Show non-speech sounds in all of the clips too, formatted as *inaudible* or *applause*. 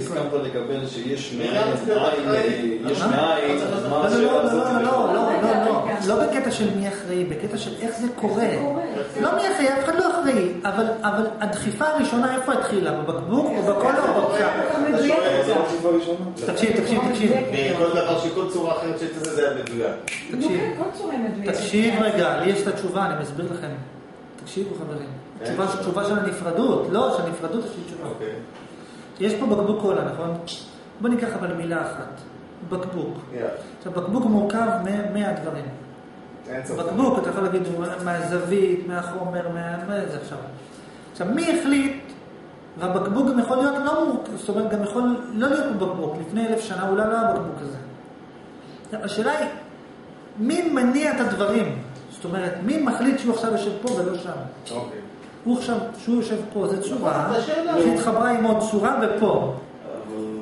הסכמת לקבל שיש מאין, יש מאין, אז מה לא, השאלה לא, הזאת? לא, לא, לא, לא, לא, לא בקטע של מי אחראי, בקטע של איך זה קורה. לא מי אחראי, אף אחד לא אחראי, אבל הדחיפה הראשונה איפה התחילה? בבקבוק או לא תשובה ראשונה? תקשיב, תקשיב, תקשיב. כל דבר שכל צורה אחרת שיש לזה זה היה מדויק. תקשיב, מדויקת. תקשיב רגע, לי יש את התשובה, אני מסביר לכם. תקשיבו חברים. תשובה תשובה של הנפרדות, לא, של הנפרדות יש לי תשובה. יש פה בקבוק קולה, נכון? בוא ניקח אבל מילה אחת. בקבוק. עכשיו, בקבוק מורכב מהדברים. בקבוק, אתה יכול להגיד, מהזווית, מהחומר, מה... מה זה עכשיו? עכשיו, מי החליט, והבקבוק גם יכול להיות לא מורכב, זאת אומרת, גם יכול לא להיות בבקבוק. לפני אלף שנה אולי לא היה בקבוק. עכשיו, השאלה היא, מי מניע את הדברים? זאת אומרת, מי מחליט שהוא עכשיו יושב פה ולא שם? אוקיי. הוא עכשיו, שהוא יושב פה, זו צורה נכון. שהתחברה עם עוד צורה ופה.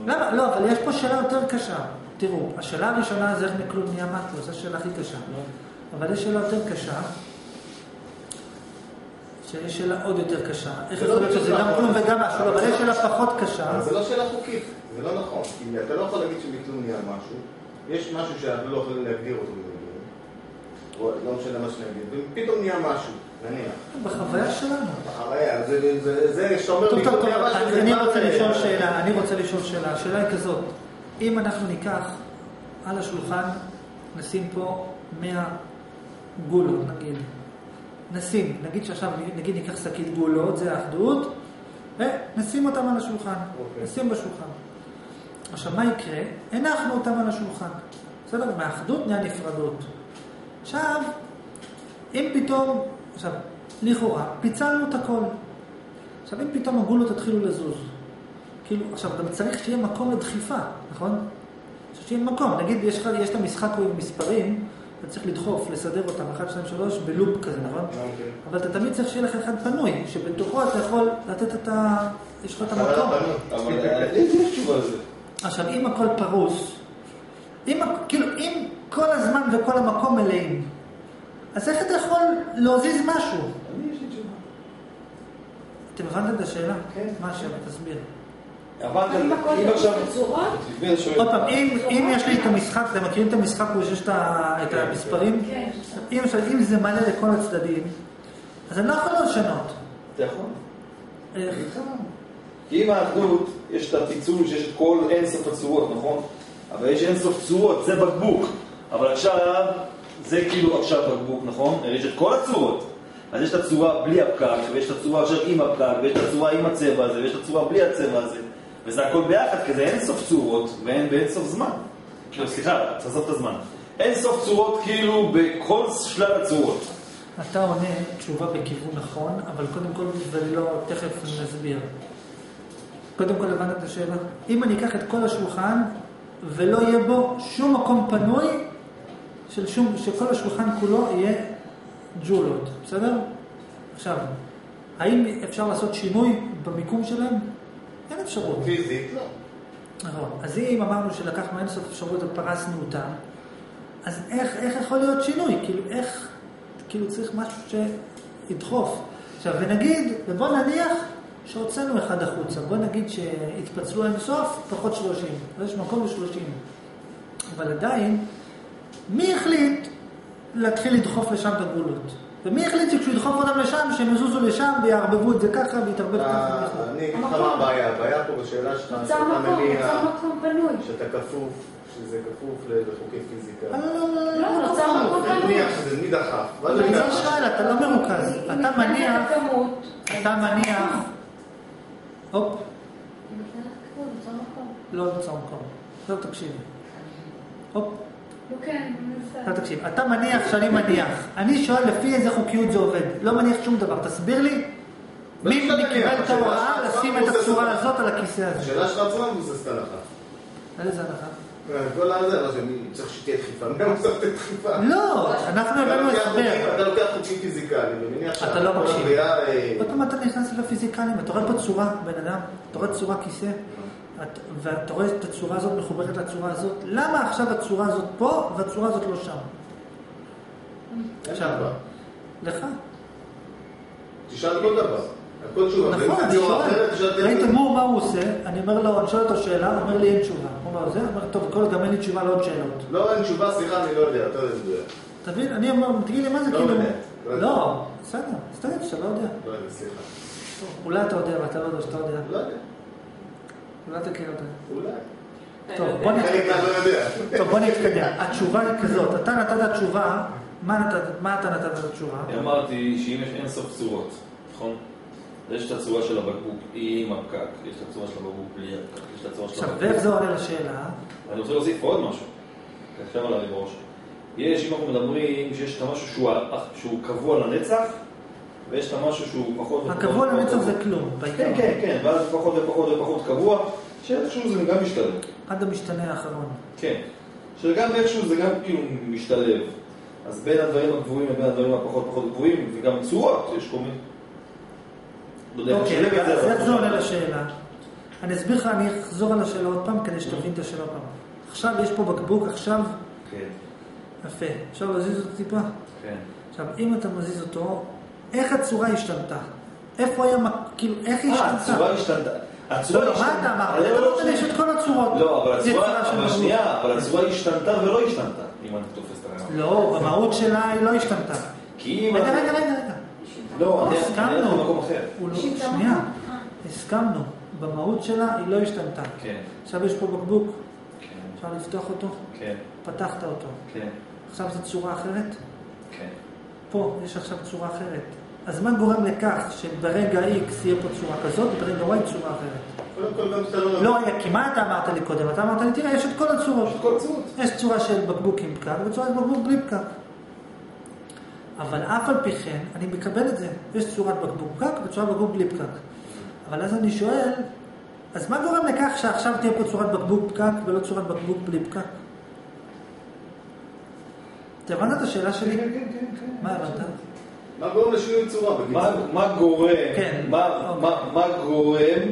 למה? לא, אבל יש פה שאלה יותר קשה. תראו, השאלה הראשונה זה איך מכלום נהיה מקרו, זו השאלה הכי קשה. אבל יש שאלה יותר קשה, שיש שאלה עוד יותר קשה. איך זה יכול לא להיות שזה גם. כלום וגם משהו, אבל יש שאלה פחות קשה. זה לא שאלה חוקית, זה לא נכון. כי אתה לא יכול להגיד שביטלו נהיה משהו. יש משהו שאנחנו לא יכולים להגדיר אותו. או לא משנה מה שנגיד. ופתאום נהיה משהו, נניח. בחוויה שלנו. בחוויה, זה- זה- זה שאתה אומר טוב, אני רוצה לשאול שאלה, אני רוצה לשאול שאלה. השאלה היא כזאת, אם אנחנו ניקח על השולחן, נשים פה 100 גולות, נגיד. נשים, נגיד שעכשיו, נגיד ניקח שקית גולות, זה האחדות, ונשים אותם על השולחן, אוקיי. נשים בשולחן. עכשיו, מה יקרה? הנחנו אותם על השולחן. בסדר? מהאחדות נהיה נפרדות. עכשיו, אם פתאום, עכשיו, לכאורה, פיצלנו את הכל. עכשיו, אם פתאום הגולות התחילו לזוז, כאילו, עכשיו, גם צריך שיהיה מקום לדחיפה, נכון? שיהיה מקום, נגיד, יש, יש את המשחק עם מספרים, אתה צריך לדחוף, לסדר אותם, 1, 2, 3, בלופ כזה, נכון? אוקיי. אבל אתה תמיד צריך שיהיה לך אחד פנוי, שבתוכו אתה יכול לתת את ה... יש לך את המקום. אבל אה, *laughs* יש תשובה לזה. עכשיו, אם הכל פרוס, אם, כאילו, אם כל הזמן וכל המקום מלאים, אז איך אתה יכול להזיז משהו? אני יש לי תשובה. אתם הבנתם את השאלה? כן. מה השאלה? תסביר. אם עכשיו... עוד פעם, אם, יש לי את המשחק, אתם מכירים את המשחק הוא שיש את ה- את המספרים? כן. אם, עכשיו, אם זה מלא לכל הצדדים, אז אני לא יכול לשנות. אתה יכול. איך? כי אם האחדות, יש את הפיצול שיש את כל אינסוף הצורות, נכון? אבל יש אינסוף צורות, זה בקבוק. אבל עכשיו, זה כאילו עכשיו בקבוק, נכון? יש את כל הצורות. אז יש את הצורה בלי הפקק, ויש את הצורה עכשיו עם הפקק, ויש את הצורה עם הצבע הזה, ויש את הצורה בלי הצבע הזה. וזה הכל ביחד, כי זה אין סוף צורות ואין סוף זמן. כאילו, סליחה, תעזוב את הזמן. אין סוף צורות כאילו בכל שלל הצורות. אתה עונה תשובה בכיוון נכון, אבל קודם כל, ולא, תכף נסביר. קודם כל הבנת את השאלה? אם אני אקח את כל השולחן, ולא יהיה בו שום מקום פנוי, של שום, שכל השולחן כולו יהיה ג'ולות, בסדר? עכשיו, האם אפשר לעשות שינוי במיקום שלהם? אין אפשרות. פיזית, לא. נכון. אז אם אמרנו שלקחנו אינסוף אפשרויות ופרסנו אותן, אז איך, איך יכול להיות שינוי? כאילו, איך, כאילו צריך משהו שידחוף. עכשיו, ונגיד, ובוא נניח שהוצאנו אחד החוצה. בוא נגיד שהתפצלו אינסוף, פחות שלושים. אז יש מקום לשלושים. אבל עדיין, מי החליט להתחיל לדחוף לשם את הגבולות? ומי החליט שכשהוא ידחוף אותם לשם, שהם יזוזו לשם ויערבבו את זה ככה ויתערבב ככה? אני אגיד לך מה הבעיה, הבעיה פה בשאלה שלך, שאתה מניע. שאתה כפוף, שזה כפוף לחוקי פיזיקה. לא, לא, לא, לא, לא, נוצר מקום אני פנוי. מניח שזה מי דחף. מה זה אני מי לא דחף? שואל, אתה לא מרוכז. אתה ניתנת מניח, הכמות, אתה מניח, הופ, אם ניתנת הכמות, נוצר מקום. לא נוצר מקום. לא תקשיב. הופ, לא, כן, אני תקשיב. אתה מניח שאני מניח. אני שואל לפי איזה חוקיות זה עובד. לא מניח שום דבר. תסביר לי. מי לא קיבל את ההוראה לשים את הצורה הזאת על הכיסא הזה? השאלה שלך עצמה מבוססת. על איזה הנחה? כל הזה, לא שאני צריך שתהיה דחיפה. מי צריך לתת דחיפה? לא, אנחנו אתה הבאנו הסבר. אתה לוקח חוקים פיזיקליים, אני מניח אתה לא מקשיב. הבריאה, אה, עוד פעם אתה נכנס לפיזיקלים, אתה רואה פה צורה, בן אדם, אתה רואה צורה כיסא, ואתה רואה את הצורה הזאת מחוברת לצורה הזאת, למה עכשיו הצורה הזאת פה והצורה הזאת לא שם? עכשיו. לך. תשאל כל דבר. נכון, ראיתם הוא, מה הוא עושה? אני אומר לו, אני שואל אותו שאלה, הוא אומר לי אין תשובה. הוא אומר, זה, אומר, טוב, כל גם אין לי תשובה לעוד שאלות. לא, אין תשובה, סליחה, אני לא יודע, אתה יודע מדויק. תבין, אני אומר, תגיד לי, מה זה לא כאילו... יודע, לא יודע. לא, בסדר, תגיד שאתה לא יודע. לא יודע, סליחה. אולי אתה יודע ואתה לא יודע שאתה יודע. לא יודע, אולי אתה כן יודע. אולי. טוב, בוא נתקדם. התשובה היא כזאת, אתה נתת תשובה, מה אתה נתת לתשובה? אמרתי שאם יש אין סוף צורות, נכון? יש את הצורה של הבקבוק עם הפקק, יש את הצורה של הבקבוק בלי הפקק, יש את הצורה של עכשיו, הבקבוק. ואיך זה עונה לשאלה? אני רוצה להוסיף עוד משהו. עכשיו עלה לי בראש. יש, אם אנחנו מדברים, שיש את המשהו שהוא קבוע לנצח, ויש את המשהו שהוא פחות ופחות... הקבוע לנצח זה. כלום. כן, כן, כן, ואז פחות ופחות ופחות קבוע, שאיכשהו זה גם משתלב. עד המשתנה האחרון. כן. שגם איכשהו זה גם כאילו משתלב. אז בין הדברים הגבוהים לבין הדברים הפחות פחות גבוהים, וגם צורות, יש כל מיני... לא אוקיי, אז איך זה עונה לשאלה? אני אסביר לך, אני אחזור על השאלה עוד פעם, כדי שתבין את השאלה פעם. עכשיו יש פה בקבוק, עכשיו, כן, יפה. אפשר להזיז אותו טיפה? כן. עכשיו, אם אתה מזיז אותו, איך הצורה השתנתה? איפה היה, כאילו, איך היא אה, השתנתה? הצורה השתנתה. הצורה לא, לא, מה השתנתה. אתה אמרת? אתה לא אמרת לי יש את כל הצורות. לא, אבל הצורה, אבל. שנייה, אבל הצורה השתנתה ולא השתנתה, אם אני תופס את הרעיון. לא, במהות שלה היא לא השתנתה. כי אם... רגע, רגע, רגע. לא, אני אחר. לא- שינתה שנייה. הסכמנו. במהות שלה היא לא השתנתה. כן, עכשיו יש פה בקבוק, כן, אפשר לפתוח אותו? כן, פתחת אותו. כן, עכשיו זו צורה אחרת? כן. פה יש עכשיו צורה אחרת. אז מה גורם לכך שברגע X יהיה פה צורה כזאת, וברגע Y צורה אחרת? לא... לא, כי מה אתה אמרת לי קודם? אתה אמרת לי, תראה, יש את כל הצורות. כל הצורות. יש צורה של בקבוק עם פקק וצורה של בקבוק בלי פקק. אבל אף על פי כן, אני מקבל את זה. יש צורת בקבוק פקק וצורת בקבוק בלי פקק. אבל אז אני שואל, אז מה גורם לכך שעכשיו תהיה פה צורת בקבוק פקק ולא צורת בקבוק בלי פקק? אתה הבנת את השאלה שלי? כן, כן, כן, כן. מה הבנת? מה גורם לשינוי צורה? מה- מה גורם, כן. מה- מה- מה גורם,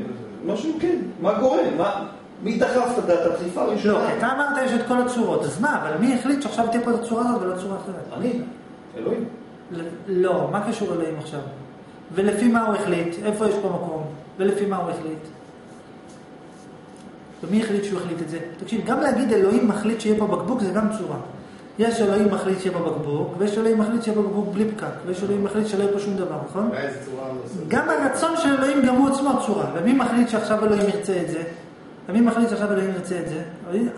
משהו כן, מה גורם, מה- מי דחף את הדעת, הדחיפה לא, הראשונה? כי אתה אמרת יש את כל הצורות, אז מה, אבל מי החליט שעכשיו תהיה פה את הצורה הזאת ולא צורה אחרת? אני, אלוהים. לא, מה קשור אלוהים עכשיו? ולפי מה הוא החליט? איפה יש פה מקום? ולפי מה הוא החליט? ומי החליט שהוא החליט את זה? תקשיב, גם להגיד אלוהים מחליט שיהיה פה בקבוק זה גם צורה. יש אלוהים מחליט שיהיה פה בקבוק, ויש אלוהים מחליט שיהיה פה בקבוק בלי פקק, ויש אלוהים מחליט שלא יהיה פה שום דבר, נכון? גם הרצון של אלוהים גם הוא עצמו צורה. ומי מחליט שעכשיו אלוהים ירצה את זה? ומי מחליט שעכשיו אלוהים ירצה את זה?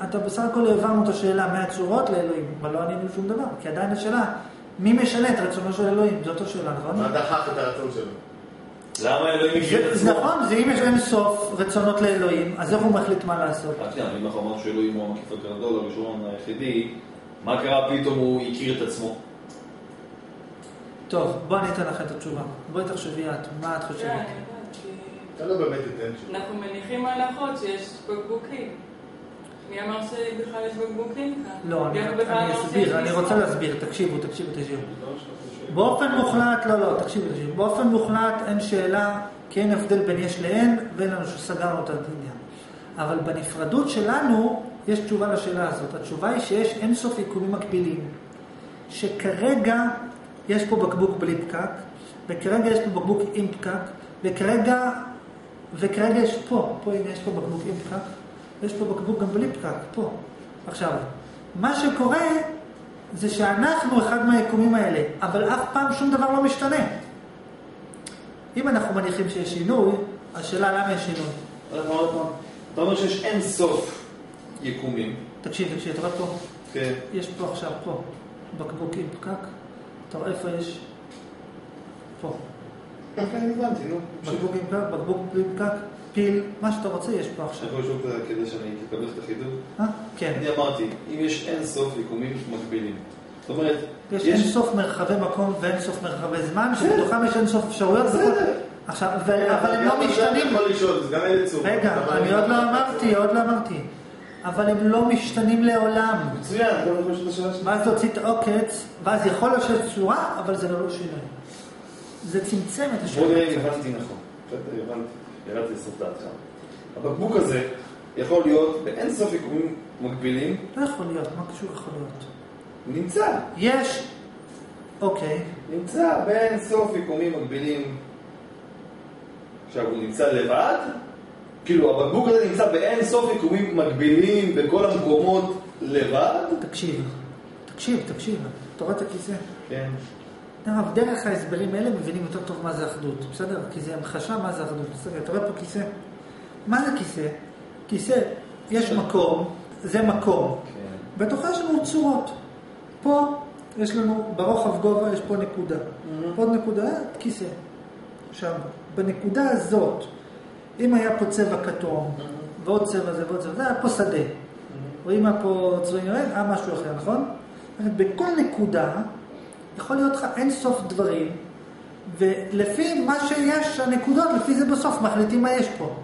אתה בסך הכל העברנו את השאלה מהצורות לאלוהים, אבל לא ענינו שום דבר. כי עדיין השאלה, מי משנה את רצונו של אלוהים? זאת השאלה, נכון? מה דחף את הרצון שלו? למה אלוהים מכיר את עצמו? נכון, זה אם יש אין סוף רצונות לאלוהים, אז איך הוא מחליט מה לעשות? רק שנייה, אם אנחנו אמרנו שאלוהים הוא המקיף הגדול הראשון היחידי, מה קרה פתאום הוא הכיר את עצמו? טוב, בוא אני אתן לך את התשובה. בואי תחשבי את, מה את כן, חושבת? כי אתה לא באמת תיתן תשובה. אנחנו מניחים הנחות שיש בקבוקים. מי אמר שבכלל יש בקבוקים כאן? לא, אני שיש אסביר, אני רוצה? להסביר, תקשיבו, תקשיבו, תקשיבו. באופן מוחלט, לא, לא, תקשיבו, תקשיבו. באופן מוחלט אין שאלה, כי אין הבדל בין יש לאין, ואין לנו שסגרנו את העניין. אבל בנפרדות שלנו, יש תשובה לשאלה הזאת. התשובה היא שיש אין סוף יקומים מקבילים, שכרגע יש פה בקבוק בלי פקק, וכרגע יש פה בקבוק עם פקק, וכרגע, וכרגע יש פה, פה הנה יש פה בקבוק עם פקק, ויש פה בקבוק גם בלי פקק, פה. עכשיו, מה שקורה זה שאנחנו אחד מהיקומים האלה, אבל אף פעם שום דבר לא משתנה. אם אנחנו מניחים שיש שינוי, השאלה למה יש שינוי. אתה אומר שיש אין סוף יקומים. תקשיב, תקשיב, אתה רואה פה, כן. יש פה עכשיו, פה, בקבוק עם פקק, אתה רואה איפה יש? פה. כן, הבנתי, נו. בקבוק עם פקק, בקבוק בלי פקק, פיל, מה שאתה רוצה יש פה עכשיו. יכול לשאול כדי שאני אקבל את החידוד? אה? כן. אני אמרתי, אם יש אין סוף יקומים מקבילים. זאת אומרת, יש אין סוף מרחבי מקום ואין סוף מרחבי זמן, שבתוכם יש אין סוף אפשרויות. וכל- עכשיו, אבל הם לא משתנים. אתה יכול לשאול, זה גם אלה צורות. רגע, אני עוד לא אמרתי, עוד לא אמרתי. אבל הם לא משתנים לעולם. מצוין, אתה לא את השאלה שלי. ואז תוציא את העוקץ, ואז יכול להיות שיש צורה, אבל זה לא שינוי. זה צמצם את בוא השינוי. נראה אם הבנתי נכון. הבנתי. ירדתי לסוף דעתך. הבקבוק הזה יכול להיות באין סוף יקומים מקבילים, לא יכול להיות, מה קשור יכול להיות? נמצא. יש, אוקיי, נמצא באין סוף יקומים מקבילים. עכשיו הוא נמצא לבד, כאילו הבקבוק הזה נמצא באין סוף יקומים מקבילים בכל המקומות לבד. תקשיב, תקשיב, תקשיב, אתה רואה את הכיסא? כן. הרב, דרך ההסברים האלה מבינים יותר טוב מה זה אחדות, בסדר? כי זה המחשה מה זה אחדות. בסדר, אתה רואה פה כיסא? מה זה כיסא? כיסא, יש מקום, זה מקום. כן. בתוכה יש לנו צורות. פה יש לנו ברוחב גובה, יש פה נקודה. פה עוד נקודה, כיסא. עכשיו, בנקודה הזאת, אם היה פה צבע כתום, ועוד צבע זה ועוד צבע זה, היה פה שדה. או אם היה פה צבעים ירד, היה משהו אחר, נכון? בכל נקודה יכול להיות לך אין סוף דברים, ולפי מה שיש, הנקודות, לפי זה בסוף מחליטים מה יש פה.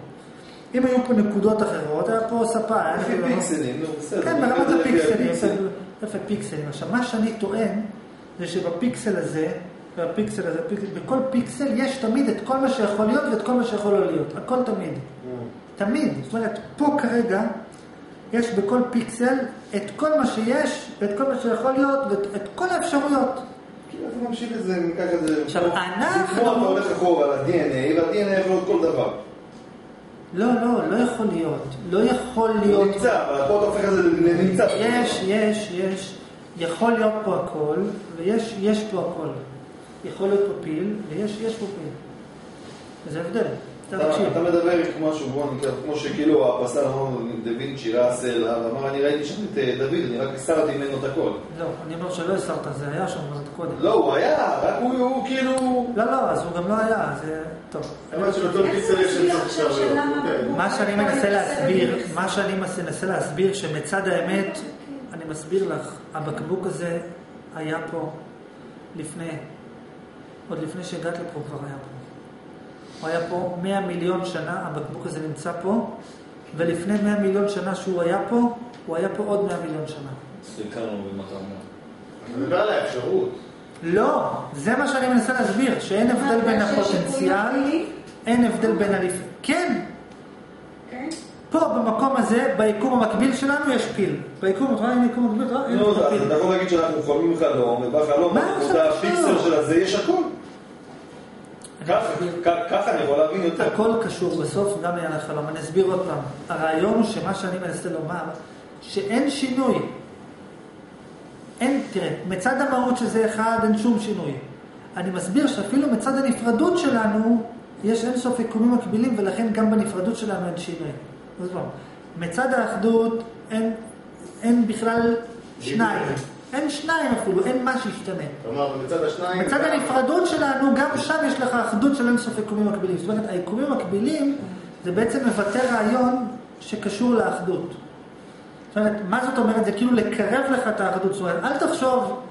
אם היו פה נקודות אחרות, היה פה ספה, היה לפי פיקסלים, נו בסדר. כן, ברמת לפי הפיקסלים, הפיקסל. יפה פיקסלים. עכשיו, מה שאני טוען, זה שבפיקסל הזה, בפיקסל הזה, פיקסל, בכל פיקסל יש תמיד את כל מה שיכול להיות ואת כל מה שיכול לא להיות. הכל תמיד. תמיד. זאת אומרת, פה כרגע, יש בכל פיקסל את כל מה שיש, ואת כל מה שיכול להיות, ואת את כל האפשרויות. כאילו אתה ממשיך את זה, ניקח את זה. עכשיו, כמו- אנחנו- זה כמו אתה הולך אחורה ל-DNA, וה-DNA יכול להיות כל דבר. לא, לא, לא יכול להיות. לא יכול להיות. נמצא, אבל פה אתה הופך את זה לנמצא. יש, יש, יש. יכול להיות פה הכל, ויש יש פה הכל. יכול להיות פה פיל, ויש יש פה פיל. זה הבדל. אתה מדבר כמו משהו, בוא נקרא, כמו שכאילו הפסל אמר דה וינצ'י ראה סלע, ואמר אני ראיתי שם את אה, דוד, אני רק הסתרתי ממנו את הכל. לא, אני אומר שלא הסרת, זה היה שם זה קודם. לא, הוא היה, רק הוא הוא כאילו... לא, לא, אז הוא גם לא היה, זה... טוב. שלמה כן. מה שאני מנסה להסביר. מה שאני מנסה להסביר, שמצד האמת, אני מסביר לך, הבקבוק הזה היה פה לפני, עוד לפני שהגעת לפה הוא כבר היה פה. הוא היה פה 100 מיליון שנה, הבקבוק הזה נמצא פה, ולפני 100 מיליון שנה שהוא היה פה, הוא היה פה עוד 100 מיליון שנה. לא אתה אומר. אני מדבר על האפשרות. לא, זה מה שאני מנסה להסביר, שאין הבדל בין הפוטנציאל? אין הבדל בין הלפ... כן, כן. פה במקום הזה, ביקום המקביל שלנו יש פיל. ביקום, אתה רואה, הנה יקום מקביל, אתה רואה, אין אז פיל. אתה יכול להגיד שאנחנו חולמים חלום, ובחלום, קשור? של הזה יש הכל. ככה, אני יכול להבין יותר. הכל קשור בסוף גם לעניין החלום. אני אסביר עוד פעם. הרעיון הוא שמה שאני מנסה לומר, שאין שינוי. אין, תראה, מצד המהות שזה אחד, אין שום שינוי. אני מסביר שאפילו מצד הנפרדות שלנו, יש אין סוף יקומים מקבילים, ולכן גם בנפרדות שלנו אין שינוי. מצד האחדות אין, אין בכלל שניים. אין שניים אפילו, אין מה שישתנה. כלומר, מצד השניים... מצד הנפרדות שלנו, גם שם יש לך אחדות של אינסוף יקומים מקבילים. זאת אומרת, היקומים המקבילים זה בעצם מבטא רעיון שקשור לאחדות. זאת אומרת, מה זאת אומרת? זה כאילו לקרב לך את האחדות. זאת אומרת, אל תחשוב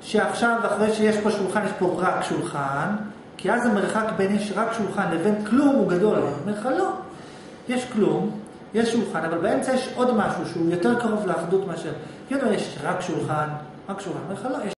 שעכשיו, אחרי שיש פה שולחן, יש פה רק שולחן, כי אז המרחק בין יש רק שולחן לבין כלום הוא גדול. אני אומר לך, לא. יש כלום, יש שולחן, אבל באמצע יש עוד משהו שהוא יותר קרוב לאחדות מאשר... כאילו, יש רק שולחן, רק שולחן. אומר לא, יש